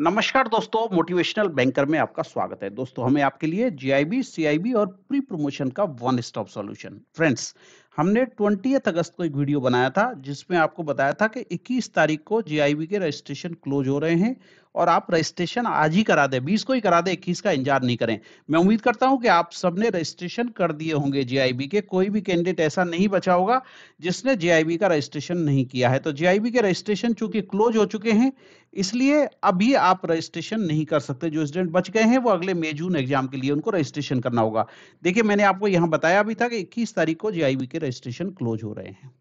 नमस्कार दोस्तों motivational banker में आपका स्वागत है। दोस्तों, हमें आपके लिए जीआईबी सीआईबी और प्री प्रमोशन का वन स्टॉप सॉल्यूशन फ्रेंड्स हमने ट्वेंटी अगस्त को एक वीडियो बनाया था, जिसमें आपको बताया था कि 21 तारीख को जीआईबी के रजिस्ट्रेशन क्लोज हो रहे हैं और आप रजिस्ट्रेशन आज ही करा दें, बीस को ही करा दें, इक्कीस का इंतज़ार नहीं करें। मैं उम्मीद करता हूँ कि आप सबने रजिस्ट्रेशन कर दिए होंगे जीआईबी के, कोई भी कैंडिडेट ऐसा नहीं बचा होगा जिसने जीआईबी का रजिस्ट्रेशन नहीं किया है। तो जीआईबी के रजिस्ट्रेशन चूँकि क्लोज हो चुके हैं, इसलिए अभी आप रजिस्ट्रेशन नहीं कर सकते। जो स्टूडेंट बच गए हैं, वो अगले मई जून एग्ज़ाम के लिए उनको रजिस्ट्रेशन करना होगा। देखिए, मैंने आपको यहाँ बताया भी था कि इक्कीस तारीख को जीआईबी के रजिस्ट्रेशन क्लोज हो रहे हैं।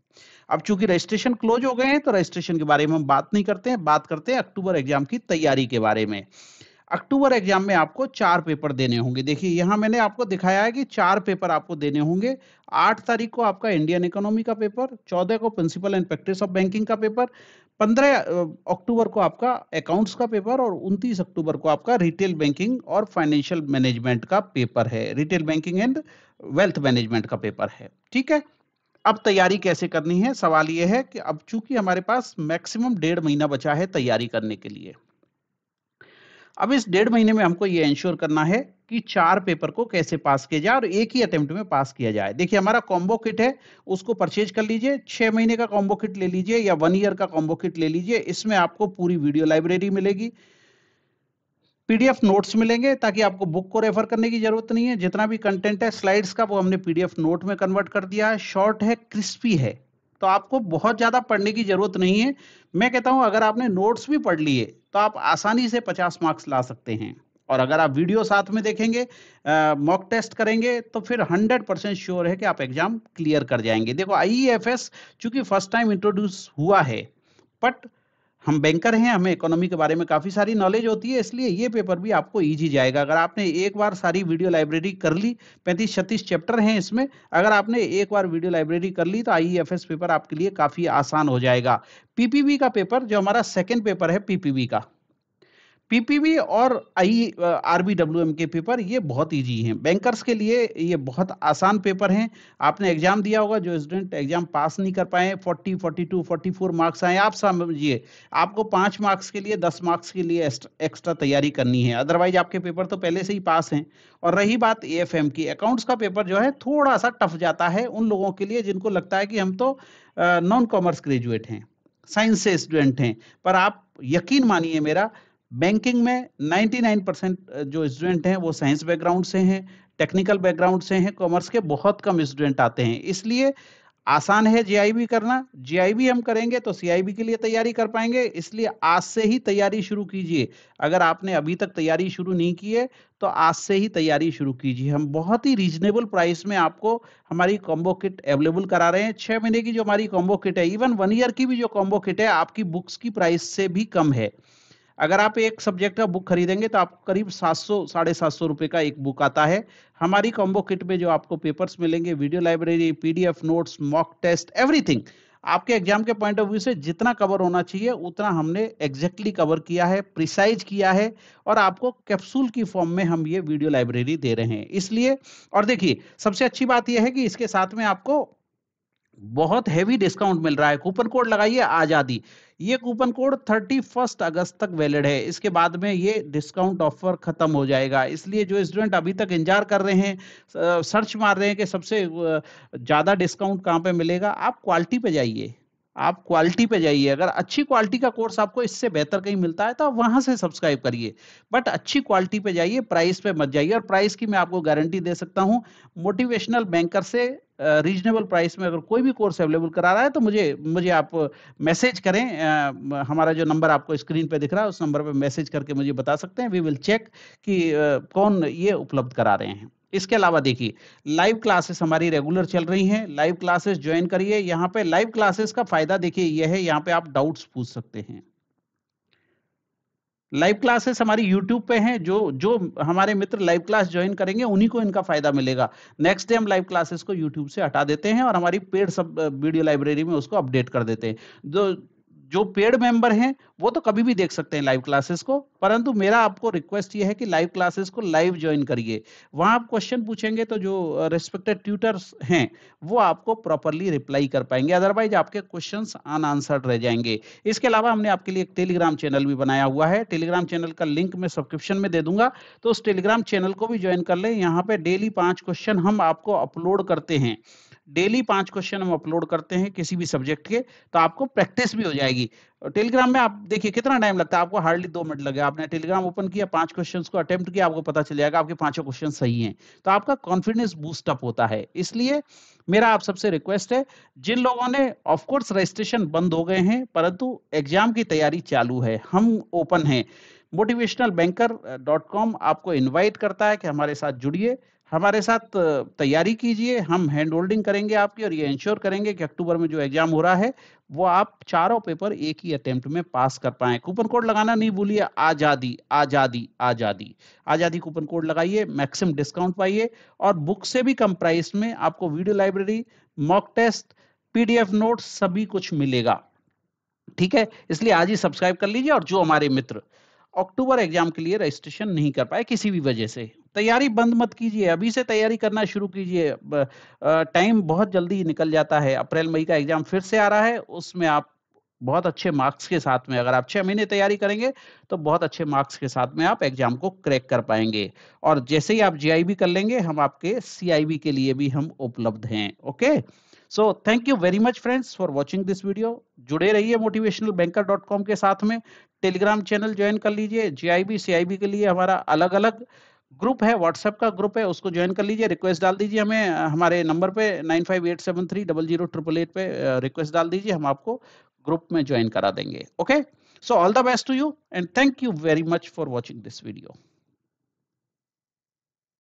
अब चूँकि रजिस्ट्रेशन क्लोज हो गए हैं तो रजिस्ट्रेशन के बारे में हम बात नहीं करते हैं। बात करते हैं अक्टूबर एग्ज़ाम की तैयारी के बारे में। अक्टूबर एग्ज़ाम में आपको चार पेपर देने होंगे। देखिए, यहाँ मैंने आपको दिखाया है कि चार पेपर आपको देने होंगे। आठ तारीख को आपका इंडियन इकोनॉमी का पेपर, चौदह को principle and practice of banking का पेपर, पंद्रह अक्टूबर को आपका अकाउंट्स का पेपर और उनतीस अक्टूबर को आपका रिटेल बैंकिंग और फाइनेंशियल मैनेजमेंट का पेपर है। Retail banking and wealth management का पेपर है। ठीक है? अब तैयारी कैसे करनी है? सवाल यह है कि अब चूँकि हमारे पास मैक्सिमम डेढ़ महीना बचा है तैयारी करने के लिए, अब इस डेढ़ महीने में हमको ये इंश्योर करना है कि चार पेपर को कैसे पास किया जाए और एक ही अटेम्प्ट में पास किया जाए। देखिए, हमारा कॉम्बो किट है, उसको परचेज कर लीजिए, छह महीने का कॉम्बो किट ले लीजिए या वन ईयर का कॉम्बो किट ले लीजिए, इसमें आपको पूरी वीडियो लाइब्रेरी मिलेगी। पीडीएफ नोट्स मिलेंगे ताकि आपको बुक को रेफर करने की ज़रूरत नहीं है। जितना भी कंटेंट है स्लाइड्स का वो हमने पीडीएफ नोट में कन्वर्ट कर दिया है। शॉर्ट है क्रिस्पी है। तो आपको बहुत ज़्यादा पढ़ने की ज़रूरत नहीं है। मैं कहता हूँ, अगर आपने नोट्स भी पढ़ लिए तो आप आसानी से 50 मार्क्स ला सकते हैं। और अगर आप वीडियो साथ में देखेंगे मॉक टेस्ट करेंगे तो फिर 100 परसेंट श्योर है कि आप एग्ज़ाम क्लियर कर जाएँगे। देखो आई एफ़ एस चूँकि फ़र्स्ट टाइम इंट्रोड्यूस हुआ है बट हम बैंकर हैं, हमें इकोनॉमी के बारे में काफ़ी सारी नॉलेज होती है, इसलिए ये पेपर भी आपको ईजी जाएगा। अगर आपने एक बार सारी वीडियो लाइब्रेरी कर ली, पैंतीस छत्तीस चैप्टर हैं इसमें, अगर आपने एक बार वीडियो लाइब्रेरी कर ली तो आई पेपर आपके लिए काफ़ी आसान हो जाएगा। पीपीबी का पेपर जो हमारा सेकेंड पेपर है पीपीबी का। पीपीबी और आई आरबीडब्ल्यूएम के पेपर ये बहुत इजी हैं। बैंकर्स के लिए ये बहुत आसान पेपर हैं। आपने एग्ज़ाम दिया होगा, जो स्टूडेंट एग्ज़ाम पास नहीं कर पाए 40 42 44 मार्क्स आए, आप समझिए, आपको पाँच मार्क्स के लिए, दस मार्क्स के लिए एक्स्ट्रा तैयारी करनी है। अदरवाइज़ आपके पेपर तो पहले से ही पास हैं। और रही बात AFM की अकाउंट्स का पेपर जो है थोड़ा सा टफ जाता है उन लोगों के लिए जिनको लगता है कि हम तो नॉन कॉमर्स ग्रेजुएट हैं साइंस से स्टूडेंट हैं। पर आप यकीन मानिए मेरा बैंकिंग में 99 परसेंट जो स्टूडेंट हैं, वो साइंस बैकग्राउंड से हैं टेक्निकल बैकग्राउंड से हैं कॉमर्स के बहुत कम स्टूडेंट आते हैं। इसलिए आसान है जीआईबी करना। जीआईबी हम करेंगे तो सीआईबी के लिए तैयारी कर पाएँगे। इसलिए आज से ही तैयारी शुरू कीजिए। अगर आपने अभी तक तैयारी शुरू नहीं की है तो आज से ही तैयारी शुरू कीजिए। हम बहुत ही रीजनेबल प्राइस में आपको हमारी कॉम्बो किट अवेलेबल करा रहे हैं। छह महीने की जो हमारी कॉम्बो किट है इवन वन ईयर की भी जो कॉम्बो किट है, आपकी बुक्स की प्राइस से भी कम है। अगर आप एक सब्जेक्ट का बुक खरीदेंगे तो आपको करीब सात सौ, साढ़े सात सौ रुपए का एक बुक आता है। हमारी कॉम्बो किट में जो आपको पेपर्स मिलेंगे video library PDF notes mock test everything आपके एग्ज़ाम के पॉइंट ऑफ़ व्यू से जितना कवर होना चाहिए, उतना हमने एग्जैक्टली कवर किया है प्रिसाइज किया है और आपको कैप्सूल की फॉर्म में हम ये वीडियो लाइब्रेरी दे रहे हैं। इसलिए, और देखिए, सबसे अच्छी बात यह है कि इसके साथ में आपको बहुत हैवी डिस्काउंट मिल रहा है। कूपन कोड लगाइए, आज़ादी। ये coupon code thirty first August तक वैलिड है। इसके बाद में ये डिस्काउंट ऑफ़र खत्म हो जाएगा। इसलिए जो स्टूडेंट अभी तक इंतज़ार कर रहे हैं सर्च मार रहे हैं कि सबसे ज़्यादा डिस्काउंट कहाँ पे मिलेगा, आप क्वालिटी पे जाइए। आप क्वालिटी पे जाइए। अगर अच्छी क्वालिटी का कोर्स आपको इससे बेहतर कहीं मिलता है तो आप वहाँ से सब्सक्राइब करिए। बट अच्छी क्वालिटी पे जाइए प्राइस पे मत जाइए। और प्राइस की मैं आपको गारंटी दे सकता हूँ मोटिवेशनल बैंकर से रीजनेबल प्राइस में अगर कोई भी कोर्स अवेलेबल करा रहा है तो मुझे मुझे आप मैसेज करें। आ, हमारा जो नंबर आपको स्क्रीन पे दिख रहा है उस नंबर पे मैसेज करके मुझे बता सकते हैं। वी विल चेक कि आ, कौन ये उपलब्ध करा रहे हैं। इसके अलावा देखिए लाइव क्लासेस हमारी रेगुलर चल रही हैं। लाइव क्लासेस ज्वाइन करिए। यहाँ पे लाइव क्लासेस का फ़ायदा देखिए, यह है यहाँ पे आप डाउट्स पूछ सकते हैं। लाइव क्लासेस हमारी यूट्यूब पे हैं। जो जो हमारे मित्र लाइव क्लास ज्वाइन करेंगे, उन्हीं को इनका फ़ायदा मिलेगा। नेक्स्ट डे हम लाइव क्लासेस को यूट्यूब से हटा देते हैं और हमारी पेड सब वीडियो लाइब्रेरी में उसको अपडेट कर देते हैं। जो जो पेड मेंबर हैं, वो तो कभी भी देख सकते हैं लाइव क्लासेस को। परंतु मेरा आपको रिक्वेस्ट ये है कि लाइव क्लासेस को लाइव ज्वाइन करिए। वहाँ आप क्वेश्चन पूछेंगे तो जो रेस्पेक्टेड ट्यूटर्स हैं, वो आपको प्रॉपरली रिप्लाई कर पाएँगे। अदरवाइज़ आपके क्वेश्चन अनआंसर्ड रह जाएँगे। इसके अलावा हमने आपके लिए एक टेलीग्राम चैनल भी बनाया हुआ है। टेलीग्राम चैनल का लिंक मैं सब्सक्रिप्शन में दे दूँगा। तो उस टेलीग्राम चैनल को भी ज्वाइन कर लें। यहाँ पे डेली पाँच क्वेश्चन हम आपको अपलोड करते हैं। डेली पाँच क्वेश्चन हम अपलोड करते हैं किसी भी सब्जेक्ट के तो आपको प्रैक्टिस भी हो जाएगी। टेलीग्राम में आप देखिए कितना टाइम लगता है, आपको हार्डली दो मिनट लगे। आपने टेलीग्राम ओपन किया, पाँच क्वेश्चंस को अटेम्प्ट किया, आपको पता चल जाएगा आपके पाँचों क्वेश्चन सही हैं। तो आपका कॉन्फिडेंस बूस्ट अप होता है। इसलिए मेरा आप सबसे रिक्वेस्ट है, जिन लोगों ने ऑफकोर्स रजिस्ट्रेशन बंद हो गए हैं, परंतु एग्ज़ाम की तैयारी चालू है, हम ओपन हैं। मोटिवेशनल आपको इन्वाइट करता है कि हमारे साथ जुड़िए। हमारे साथ तैयारी कीजिए, हम हैंड होल्डिंग करेंगे आपकी और ये इंश्योर करेंगे कि अक्टूबर में जो एग्ज़ाम हो रहा है, वो आप चारों पेपर एक ही अटेम्प्ट में पास कर पाए। कूपन कोड लगाना नहीं भूलिए, आज़ादी आज़ादी आज़ादी। आज़ादी कूपन कोड लगाइए मैक्सिमम डिस्काउंट पाइए और बुक से भी कम प्राइस में आपको video library mock test PDF note सभी कुछ मिलेगा। ठीक है? इसलिए आज ही सब्सक्राइब कर लीजिए और जो हमारे मित्र अक्टूबर एग्ज़ाम के लिए रजिस्ट्रेशन नहीं कर पाए किसी भी वजह से। तैयारी बंद मत कीजिए, अभी से तैयारी करना शुरू कीजिए। टाइम बहुत जल्दी निकल जाता है, अप्रैल, मई का एग्ज़ाम फिर से आ रहा है, उसमें आप बहुत अच्छे मार्क्स के साथ में, अगर आप छह महीने तैयारी करेंगे तो बहुत अच्छे मार्क्स के साथ में आप एग्ज़ाम को क्रैक कर पाएँगे। और जैसे ही आप जीआईबी कर लेंगे, हम आपके सीआईबी के लिए भी हम उपलब्ध हैं, okay? So thank you very much friends for watching this video जुड़े रहिए मोटिवेशनल बैंकर डॉट कॉम के साथ में। टेलीग्राम चैनल ज्वाइन कर लीजिए। जीआईबी, सीआईबी के लिए हमारा अलग अलग ग्रुप है व्हाट्सएप का ग्रुप है, उसको ज्वाइन कर लीजिए रिक्वेस्ट डाल दीजिए हमें, हमारे नंबर पे nine five eight seven three double zero triple eight पे रिक्वेस्ट डाल दीजिए, हम आपको ग्रुप में ज्वाइन करा देंगे okay so all the best to you and thank you very much for watching this video